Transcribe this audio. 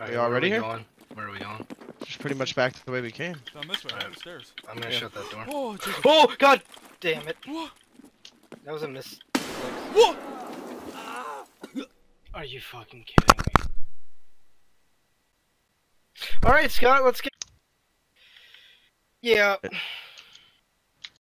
Right, We where already here? Going? Where are we going? Just pretty much back to the way we came. Down this way, right. upstairs. I'm gonna Yeah. shut that door. Oh, Jesus. Oh god damn it! What? That was a miss. What? Ah. Are you fucking kidding me? Alright, Scott, let's get. Yeah.